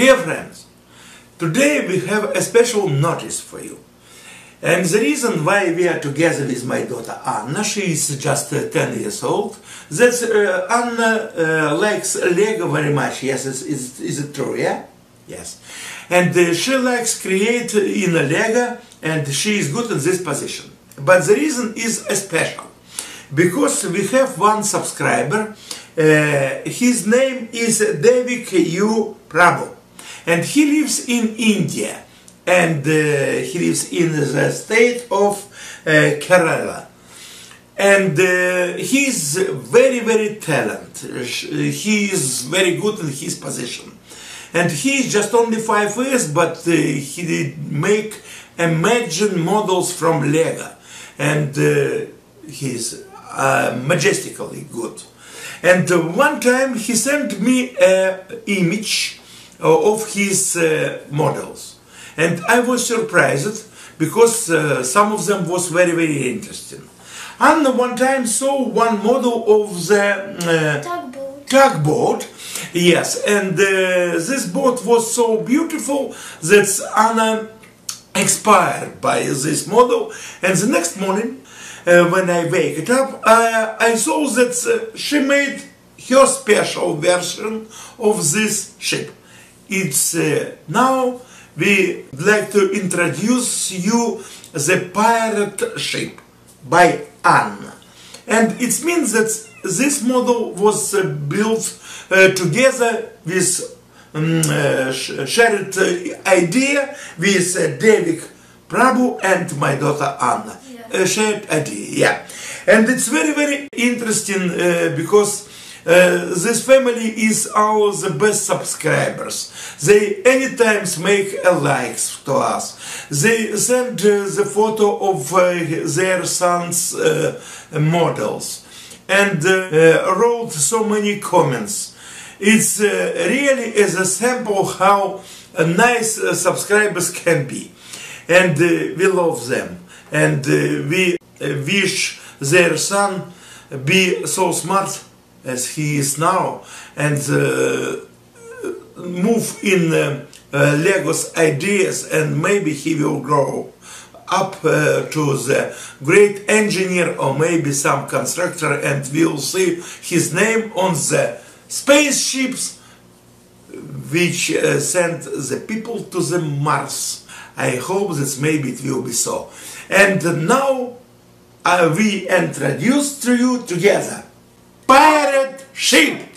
Dear friends, today we have a special notice for you. And the reason why we are together with my daughter Anna, she is just uh, 10 years old, that uh, Anna uh, likes Lego very much. Yes, is, is, is it true, yeah? Yes. And uh, she likes create in Lego and she is good in this position. But the reason is special. Because we have one subscriber, uh, his name is David U. Prabhu and he lives in India. And uh, he lives in the state of uh, Kerala. And uh, he is very very talented. He is very good in his position. And he is just only five years but uh, he did make imagine models from Lego and uh, he's uh, majestically good. And one time he sent me an image uh, of his uh, models. And I was surprised because uh, some of them was very, very interesting. And one time saw one model of the tugboat. tugboat. Yes, and this boat was so beautiful that Anna expired by this model. And the next morning, uh, when I wake it up, I, saw that uh, she made her special version of this ship. It's uh, now we would like to introduce you the pirate ship by Anne. And it means that this model was uh, built uh, together with um, uh, shared uh, idea with uh, Devik Prabhu and my daughter Anna. Yeah. shared idea, yeah. And it's very, very interesting because uh, this family is our the best subscribers. They anytime make a likes to us. They send uh, the photo of uh, their sons' uh, models and uh, wrote so many comments. It's really as a sample how nice subscribers can be, and we love them, and we wish their son be so smart as he is now and uh, move in uh, uh, Lego's ideas and maybe he will grow up uh, to the great engineer or maybe some constructor and we'll see his name on the spaceships which uh, send the people to the Mars. I hope that maybe it will be so. And now uh, we introduce to you together pirate ship.